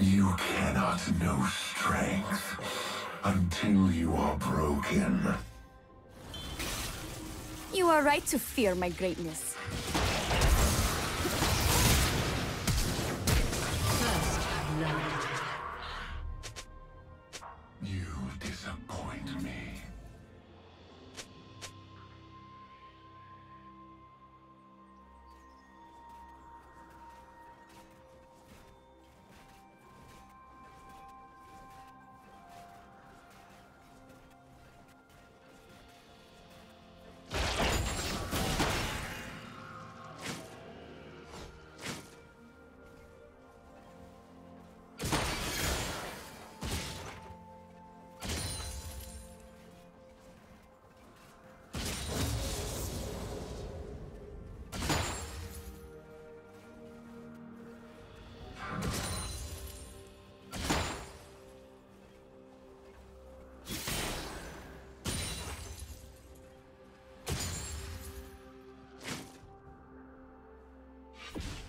You cannot know strength until you are broken. You are right to fear my greatness. First blood. you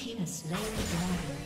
team has slain the dragon.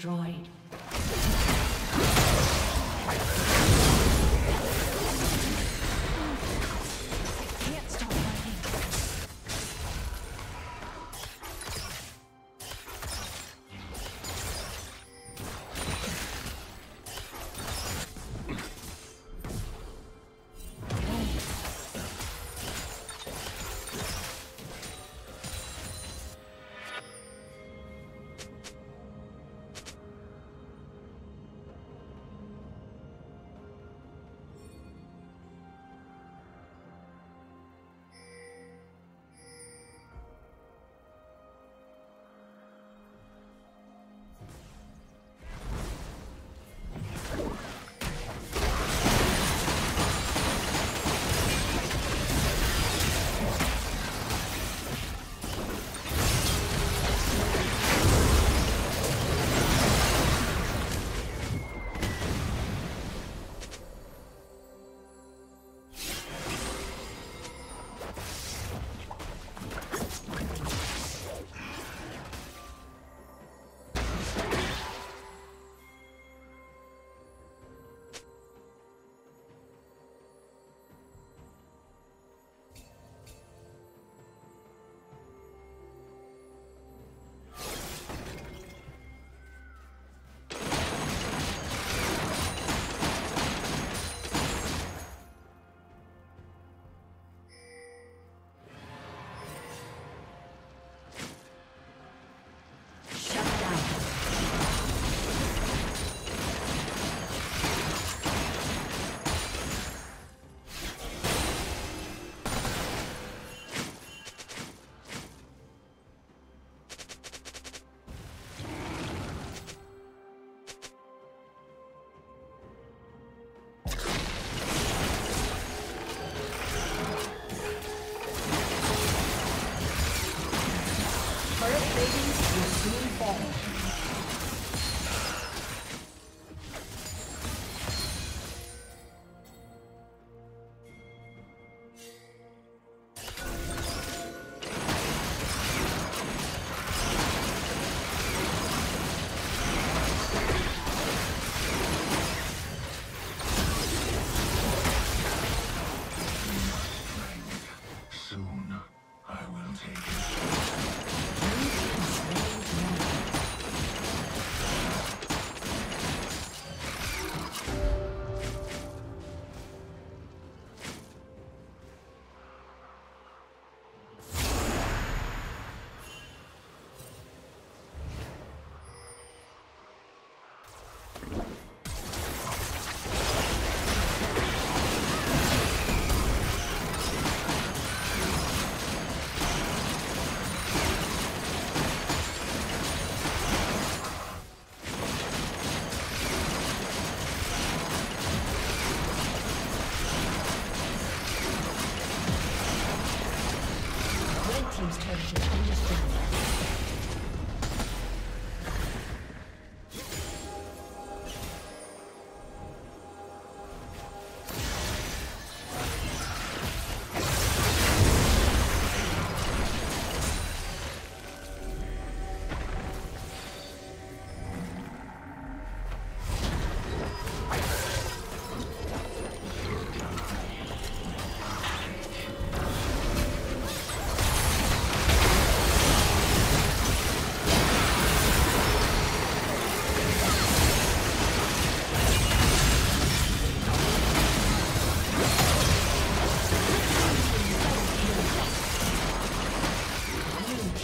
Destroyed.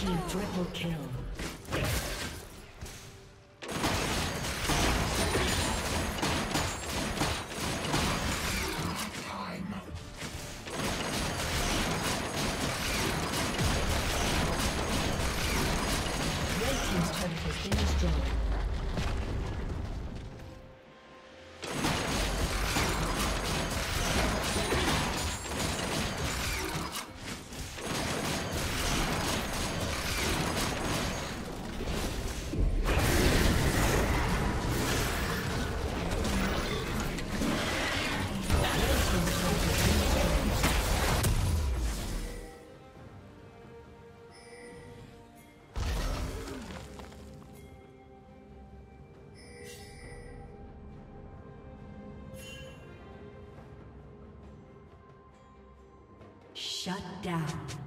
team triple kill. Shut down.